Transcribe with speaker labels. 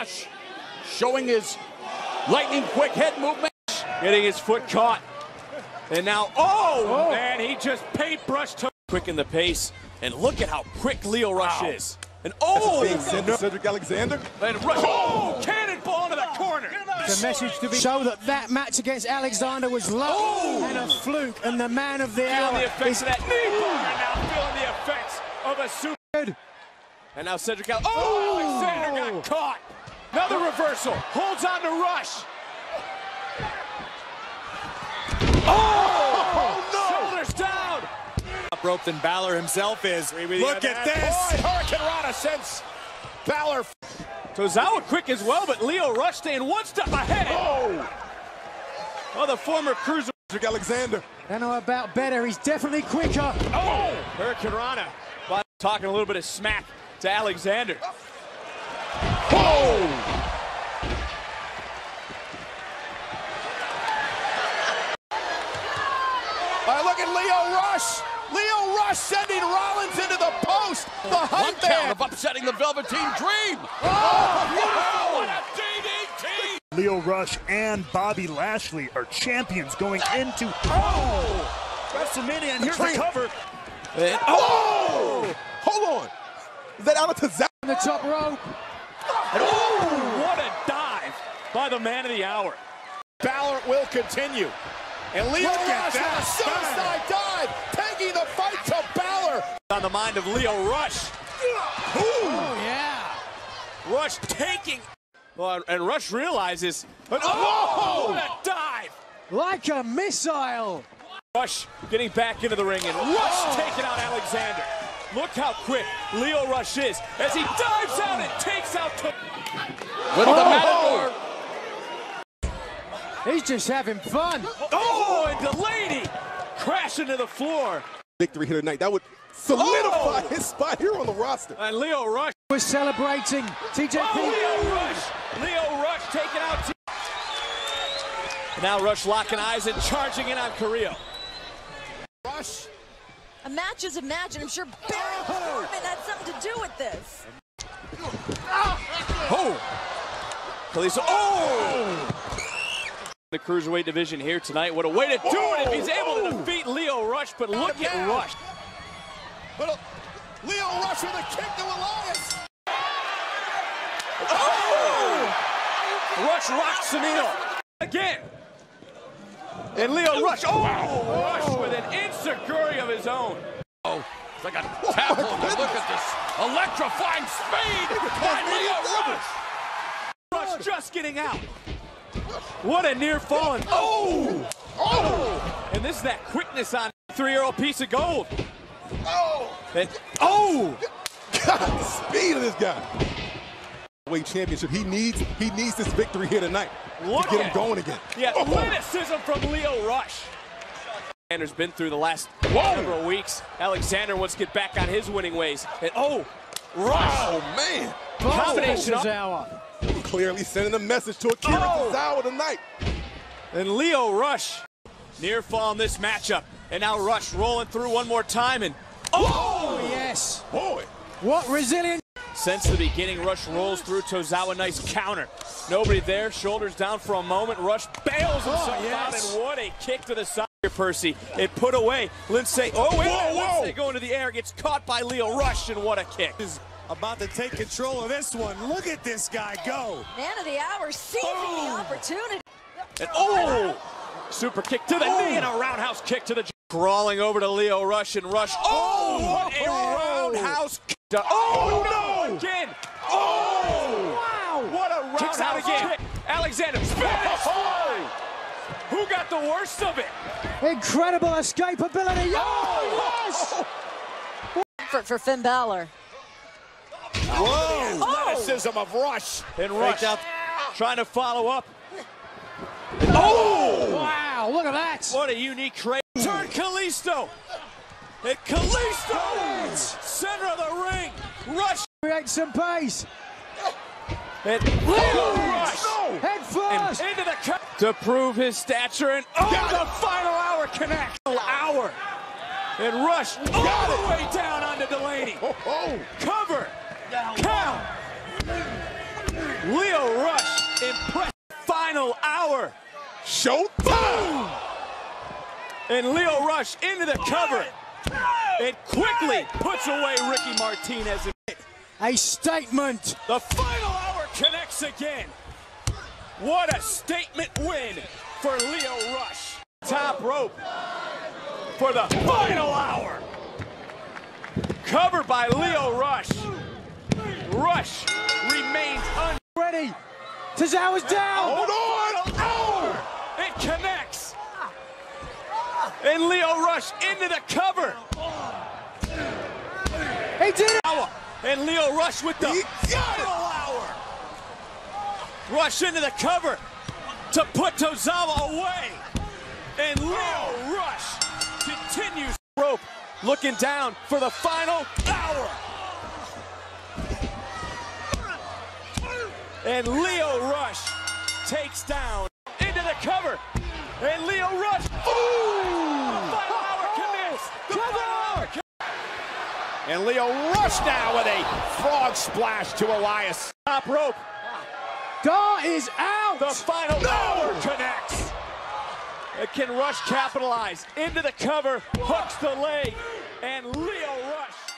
Speaker 1: Rush showing his lightning quick head movement.
Speaker 2: Getting his foot caught. And now, oh, oh. man, he just paintbrushed to quicken the pace. And look at how quick Lio Rush wow. is. And oh,
Speaker 3: Cedric Alexander.
Speaker 2: And Rush, oh, oh cannonball into the corner.
Speaker 4: The message to be show that that match against Alexander was low oh. and a fluke, and the man of the
Speaker 2: feeling
Speaker 4: hour.
Speaker 2: the effects is of that knee and now feeling the effects of a super. Good. And now Cedric Al oh, oh Alexander got caught. Another reversal. Holds on to Rush. Oh, oh no! Shoulders down.
Speaker 5: Up rope than Balor himself is.
Speaker 2: Look at this.
Speaker 1: Boy, hurricanrana sends Balor.
Speaker 2: Tozawa quick as well, but Lio Rush staying one step ahead.
Speaker 1: Oh!
Speaker 2: Oh, the former cruiser.
Speaker 3: Alexander.
Speaker 4: I know about better. He's definitely quicker.
Speaker 2: Oh! hurricanrana. Talking a little bit of smack to Alexander.
Speaker 1: Oh! Look at Lio Rush. Lio Rush sending Rollins into the post. The
Speaker 6: One
Speaker 1: count
Speaker 6: of upsetting the Velveteen Dream.
Speaker 1: Oh, oh wow. What a DDT.
Speaker 7: Lio Rush and Bobby Lashley are champions going into
Speaker 1: oh.
Speaker 7: WrestleMania, and here's the cover.
Speaker 1: And, oh! oh! Hold on. Is that Alakazam?
Speaker 4: On the top rope.
Speaker 2: Oh, what a dive by the man of the hour.
Speaker 1: Balor will continue. And Lio Look Rush with a suicide dive, taking the fight to Balor.
Speaker 2: On the mind of Lio Rush.
Speaker 4: Ooh. Oh, yeah.
Speaker 2: Rush taking. Well, and Rush realizes.
Speaker 1: But, oh, oh,
Speaker 2: what a dive!
Speaker 4: Like a missile.
Speaker 2: Rush getting back into the ring, and Rush oh. taking out Alexander. Look how quick Lio Rush is as he dives out and takes out. To-
Speaker 6: With the oh. Matador.
Speaker 4: He's just having fun.
Speaker 2: Oh! oh, and Delaney crashing to the floor.
Speaker 3: Victory here tonight. That would solidify oh. his spot here on the roster.
Speaker 2: And Lio Rush
Speaker 4: was celebrating. TJP.
Speaker 2: Oh, Lio Rush. Lio Rush taking out. T now Rush locking eyes and charging in on Carrillo.
Speaker 1: Rush.
Speaker 8: A match is a match, and I'm sure Baron oh! Corbin had something to do with this.
Speaker 2: Oh! Kalisto. Oh! oh! The Cruiserweight division here tonight. What a way to do it if he's able to defeat Lio Rush, but look at Rush.
Speaker 1: But uh, Lio Rush with a kick to Elias.
Speaker 2: Oh! Rush rocks Sunil. Again. And Lio Rush. Oh! Rush with an insecurity of his own.
Speaker 6: Oh, it's like a tackle. Oh look at this electrifying speed by Lio
Speaker 2: Rush. Rush just getting out. What a near fallen. Oh! Oh! And this is that quickness on three-year-old piece of gold.
Speaker 1: Oh!
Speaker 2: And, oh!
Speaker 3: God, the speed of this guy. Weight championship. He needs he needs this victory here tonight
Speaker 2: Look
Speaker 3: to get him going again.
Speaker 2: Yeah, oh. athleticism from Lio Rush. Alexander's been through the last Whoa. several weeks. Alexander wants to get back on his winning ways. And oh, Rush!
Speaker 1: Oh man!
Speaker 2: Combination.
Speaker 4: Oh,
Speaker 3: Clearly sending a message to Akira oh. Tozawa tonight.
Speaker 2: And Lio Rush near fall in this matchup. And now Rush rolling through one more time and
Speaker 4: oh, oh yes.
Speaker 1: Boy.
Speaker 4: What resilience.
Speaker 2: Since the beginning, Rush rolls through Tozawa. Nice counter. Nobody there. Shoulders down for a moment. Rush bails himself oh, yes. out, and what a kick to the side. Here, Percy. It put away. Lince. Oh, wait. Whoa, whoa. Lince going to the air. Gets caught by Lio Rush, and what a kick
Speaker 5: about to take control of this one. Look at this guy go.
Speaker 8: Man of the hour seizing oh. the opportunity.
Speaker 2: And, oh! Super kick to the oh. knee and a roundhouse kick to the crawling over to Lio Rush and Rush. Oh! oh what a oh. roundhouse kick. To, oh, oh no! Again. Oh! Wow! What a roundhouse Kicks out again. kick. Alexander Spanish. Oh. Who got the worst of it?
Speaker 4: Incredible escapability.
Speaker 2: Oh! Yes!
Speaker 8: For, for Finn Balor.
Speaker 1: Whoa! Oh. Athleticism of Rush.
Speaker 2: And Rush out, trying to follow up.
Speaker 4: Oh! Wow, look at that.
Speaker 2: What a unique trade. Turn Kalisto. And Kalisto! Center of the ring. Rush.
Speaker 4: Create some pace.
Speaker 2: And oh, Rush.
Speaker 4: No. Head first.
Speaker 2: And into the cut. To prove his stature. And oh, the final hour connect. Hour. And Rush all the way down onto Delaney.
Speaker 1: Oh, oh.
Speaker 2: Cover. Count. Lio Rush, impressive final hour.
Speaker 3: Showtime!
Speaker 2: And Lio Rush into the cover. It quickly puts away Ricky Martinez.
Speaker 4: A statement.
Speaker 2: The final hour connects again. What a statement win for Lio Rush. Top rope for the final hour. Covered by Lio Rush. Rush remains
Speaker 4: Ready. Tozawa's down.
Speaker 2: Hold on! Oh! It connects! And Lio Rush into the cover!
Speaker 4: He did it.
Speaker 2: And Lio Rush with the
Speaker 3: He got it!
Speaker 2: hour! Rush into the cover to put Tozawa away! And Lio Rush continues rope, looking down for the final hour! And Lio Rush takes down into the cover. And Lio Rush. Ooh! The final connects. The final hour connects.
Speaker 1: And Lio Rush now with a frog splash to Elias.
Speaker 2: Top rope.
Speaker 4: Dar is out.
Speaker 2: The final power connects. Uh, Can Rush capitalize into the cover, hooks the leg, and Lio Rush